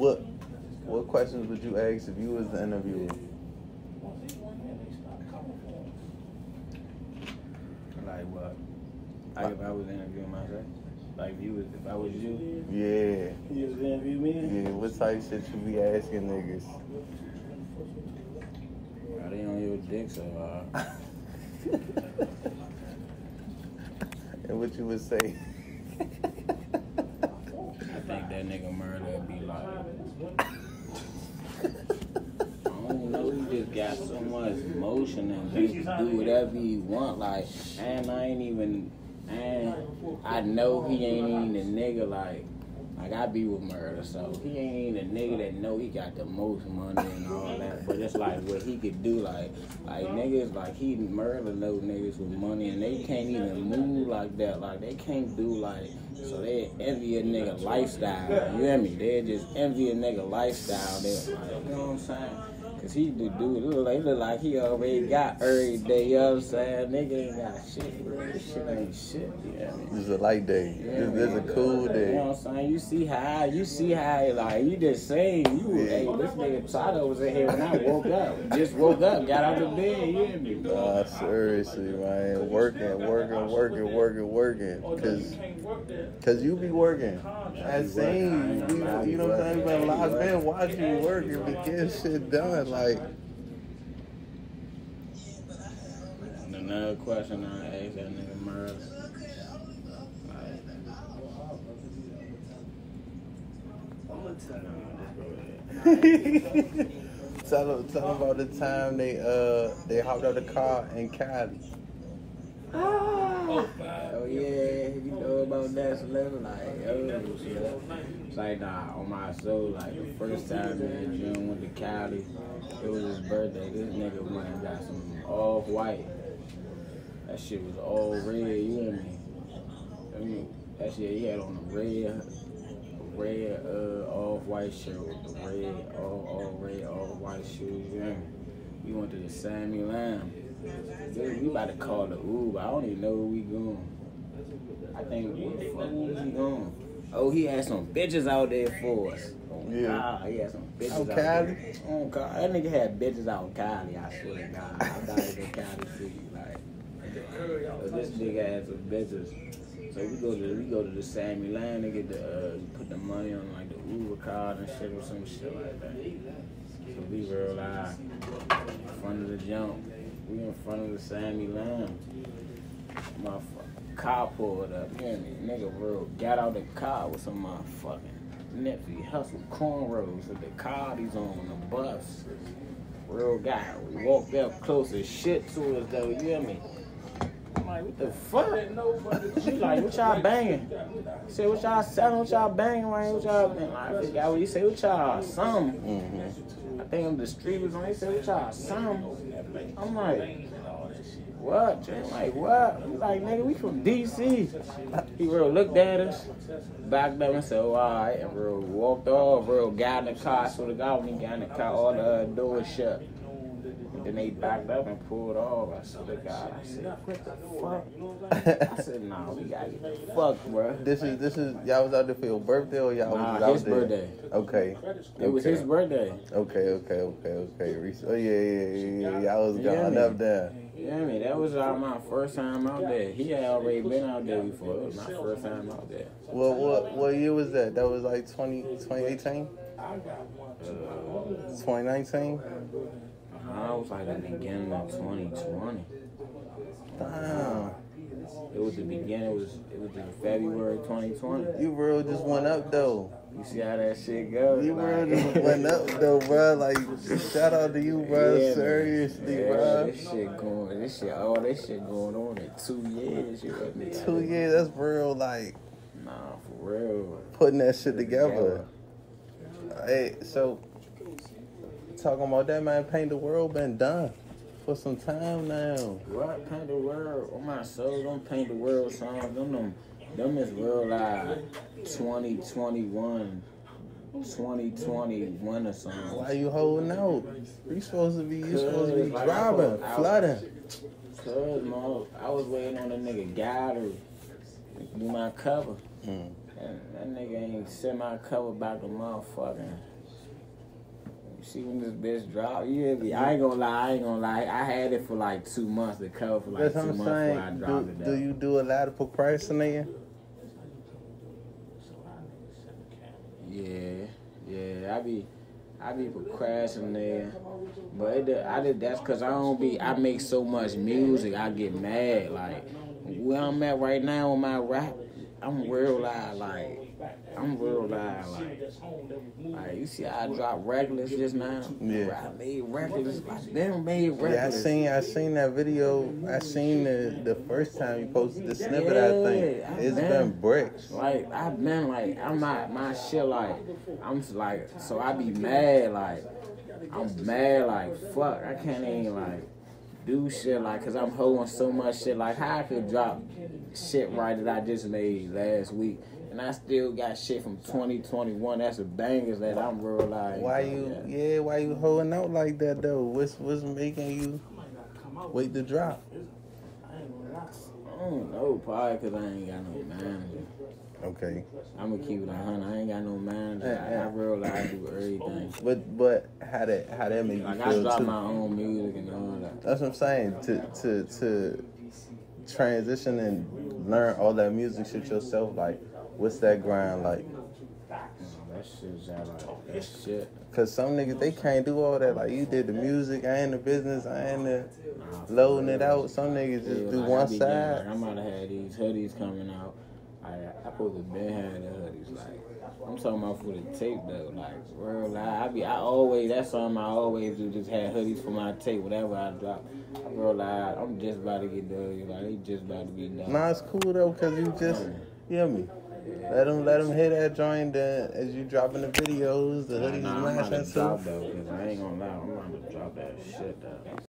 What what questions would you ask if you was the interviewer? Like what? Like if I was interviewing myself. Like if you was, if I was you. Yeah. You was interview me. Yeah, what type shit you be asking niggas? Are they on your dick so hard? and what you would say? I think that nigga murder would be like. I don't know, he just got so much motion and he can do whatever he want. Like, and I ain't even, and I know he ain't even a nigga like, like I be with murder, so he ain't a nigga that know he got the most money and all that. But it's like what he could do, like, like niggas, like he murder those niggas with money and they can't even move like that. Like they can't do like, so they envy a nigga lifestyle. You hear me? They just envy a nigga lifestyle. They like, you know what I'm saying? Cause he do do it look like look like he already got every day. You know what I'm saying? Nigga ain't got shit, bro. This shit ain't shit. You hear? This is a light day. Yeah, This, this is a cool day. You know what I'm saying? You see how you see how like you just saying you Yeah. hey this nigga Tato was in here when I woke up. Just woke up, got out of bed, you hear me? Nah, seriously, man. Working, working, working, working, working. Cause, Cause you be working. I seen you, you know what I'm saying? Been live been watching you working, but get shit done. Like, And another question I asked that nigga Merle. tell them, tell them about the time they uh they hopped out the car in Cali. Oh yeah, you know about that celebrity like oh shit. It's like nah, on my soul, like the first time me and June went to Cali, it was his birthday. This nigga went and got some all white. That shit was all red, you hear me? I mean, that shit he had on a red, red uh all white shirt with the red, all all red, all white shoes, you? We went to the Sammy Lamb. Dude, we about to call the Uber. I don't even know where we going. I think where the fuck was he going? Oh, he had some bitches out there for us. Oh, Yeah. God, he had some bitches Out out Cali? there. Oh God, that nigga had bitches out in Cali. I swear to God, I thought it was in Cali City. Like, so this nigga had some bitches. So we go to we go to the Sammy Land and get the uh, put the money on like the Uber card and shit or some shit like that. So we real live in front of the jump. We in front of the Sammy Lamb. Motherfucker, car pulled up. You hear me? Nigga real got out the car with some motherfucking Nipsey Hussle cornrows with the car he's on the bus. Real guy. We walked up close as shit to us though. You hear me? Like, what the fuck? She like, what y'all banging? Said, what y'all selling? What y'all banging? Man? What y'all banging? I forgot what he said. What y'all some? Mm-hmm. I think I'm the street was on. He said, what y'all some? I'm like, what? I'm like, what? He's like, nigga, we from DC. He real looked at us, backed up and said, oh, all right. And real walked off. Real got in the car. So the guy when he got in the car, all the uh, doors shut. And then they backed up and pulled off. I said, the guy, I said, what the fuck? I said, nah, we gotta get the fuck, bro. This is this is y'all was out there for your birthday or y'all Nah, was out his there? birthday. Okay. It was okay. his birthday. Okay, okay, okay, okay. Re- Oh yeah, yeah, yeah, yeah. Y'all was Yeah, gone man. up there. Yeah, I mean, that was uh, my first time out there. He had already been out there before. It was my first time out there. What what what year was that? That was like 20, 2018? 2019? I was like the beginning of 2020. Damn. It was the beginning. It was it was in February 2020. You real just went up though. You see how that shit goes? You real just went up though, bro. Like shout out to you, bro. Yeah. Seriously, Yeah, bro. This shit going. This shit. All this shit going on in two years. You hear me? Two years, that's real. Like Nah, for real. putting that shit together. Hey, so talking about that man, paint the world been done for some time now. What paint the world on my soul? Don't paint the world songs. Them them, them is real like 2021, 2020 winter songs. Why you holding out? You supposed to be you supposed to be like, driving, flooding. Cause man, I was waiting on a nigga guy to do my cover. Mm. That, that nigga ain't semi cover back a motherfucking. You see when this bitch drop, yeah? I ain't gonna lie, I ain't gonna lie. I had it for like two months, the cover for like That's two months before I dropped Do, it. do you do a lot of procrastinating? Yeah, yeah, I be, I be procrastinating, but it, I did that's cause I don't be. I make so much music, I get mad. Like where I'm at right now with my rap, I'm real loud. Like I'm real loud. Like, like you see, I dropped reckless just now. Yeah. I made reckless. I been made reckless. Yeah, I seen I seen that video. I seen the the first time you posted the snippet. I think Yeah, I it's bet. been bricks. Like I've been like I'm not my shit like I'm like so I be mad like I'm mad like fuck I can't even like do shit like cause I'm holding so much shit like how I could drop shit right that I just made last week and I still got shit from 2021 that's a bangers that I'm real like Why you? Yeah, why you holding out like that though? What's what's making you wait to drop? I don't know probably cause I ain't got no manager Okay, I'm gonna keep it a hundred I ain't got no manager Yeah, yeah. I, I realize I do everything. but but how that how that make you Like I feel drop too? my own music and all that. That's what I'm saying. To to to transition and learn all that music shit yourself. Like, what's that grind like? That shit's out like that shit. Cause some niggas they can't do all that. Like you did the music, I ain't the business, I ain't the loading it out. Some niggas just Yeah, do like, one side. Like, I might have had these hoodies coming out. I I supposed to been the hoodies. Like I'm talking about for the tape though. Like real life. I be I always that's something I always do. Just have hoodies for my tape. Whatever I drop. Real life. I'm just about to get done. Like they just about to be done. Nah, it's cool though, cause you just you hear me. Let them let them hit that joint then as you dropping the videos, the Nah, hoodies nah, I'm about matching to drop too. though, cause I ain't gonna lie, I'm about to drop that shit though.